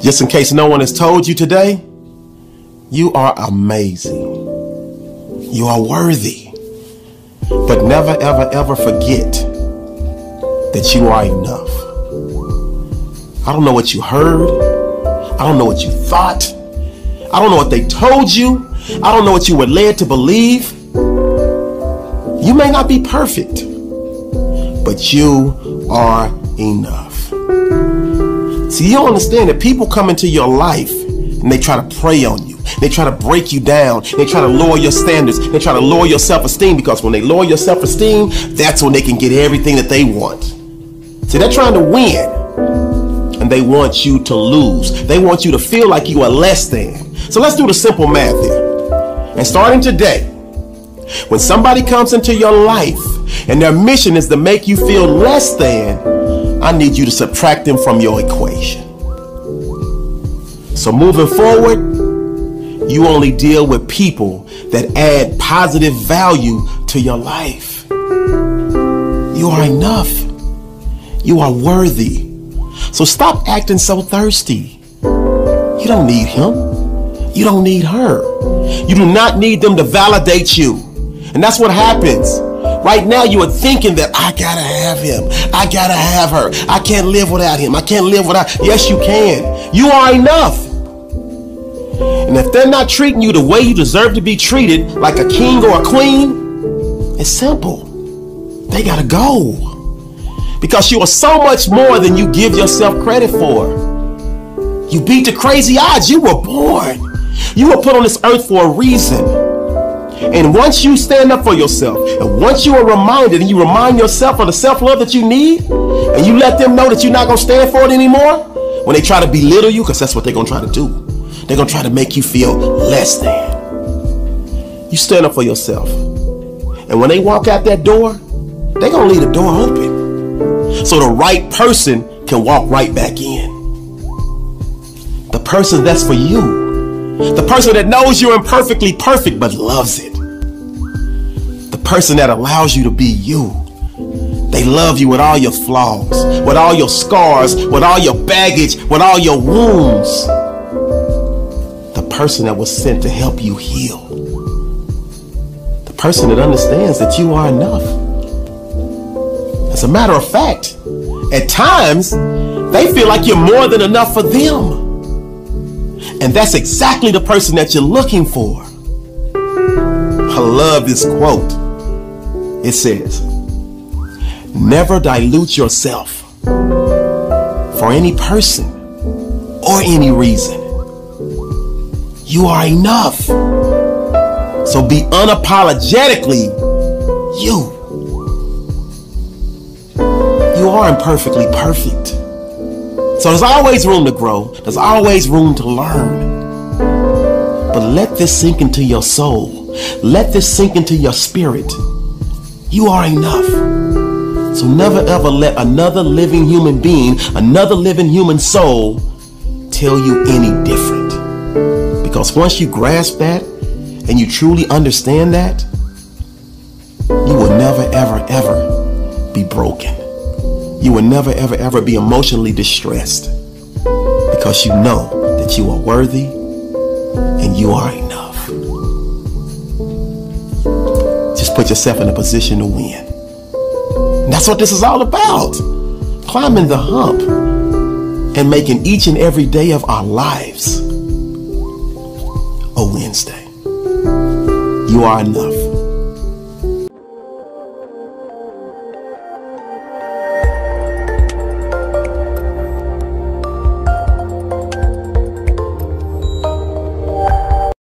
Just in case no one has told you today, you are amazing. You are worthy. But never, ever, ever forget that you are enough. I don't know what you heard. I don't know what you thought. I don't know what they told you. I don't know what you were led to believe. You may not be perfect, but you are enough. See, you don't understand that people come into your life and they try to prey on you. They try to break you down. They try to lower your standards. They try to lower your self-esteem because when they lower your self-esteem, that's when they can get everything that they want. See, they're trying to win and they want you to lose. They want you to feel like you are less than. So let's do the simple math here. And starting today, when somebody comes into your life and their mission is to make you feel less than, I need you to subtract them from your equation. So moving forward, you only deal with people that add positive value to your life. You are enough. You are worthy. So stop acting so thirsty. You don't need him. You don't need her. You do not need them to validate you. And that's what happens. Right now, you are thinking that I gotta have him. I gotta have her. I can't live without him. I can't live without. Yes, you can. You are enough. And if they're not treating you the way you deserve to be treated, like a king or a queen, it's simple. They gotta go. Because you are so much more than you give yourself credit for. You beat the crazy odds. You were born. You were put on this earth for a reason. And once you stand up for yourself, and once you are reminded and you remind yourself of the self-love that you need, and you let them know that you're not going to stand for it anymore, when they try to belittle you, because that's what they're going to try to do. They're going to try to make you feel less than. You stand up for yourself. And when they walk out that door, they're going to leave the door open. So the right person can walk right back in. The person that's for you. The person that knows you're imperfectly perfect but loves it. Person that allows you to be you. They love you with all your flaws, with all your scars, with all your baggage, with all your wounds The person that was sent to help you heal. The person that understands that you are enough. As a matter of fact, at times, they feel like you're more than enough for them. And that's exactly the person that you're looking for. I love this quote. It says, Never dilute yourself for any person or any reason. You are enough. So be unapologetically you. You are imperfectly perfect. So there's always room to grow. There's always room to learn. But let this sink into your soul. Let this sink into your spirit. You are enough. So never ever let another living human being, another living human soul tell you any different. Because once you grasp that and you truly understand that, you will never, ever, ever be broken. You will never, ever, ever be emotionally distressed because you know that you are worthy and you are enough. Just put yourself in a position to win. And that's what this is all about. Climbing the hump and making each and every day of our lives a Wednesday. You are enough.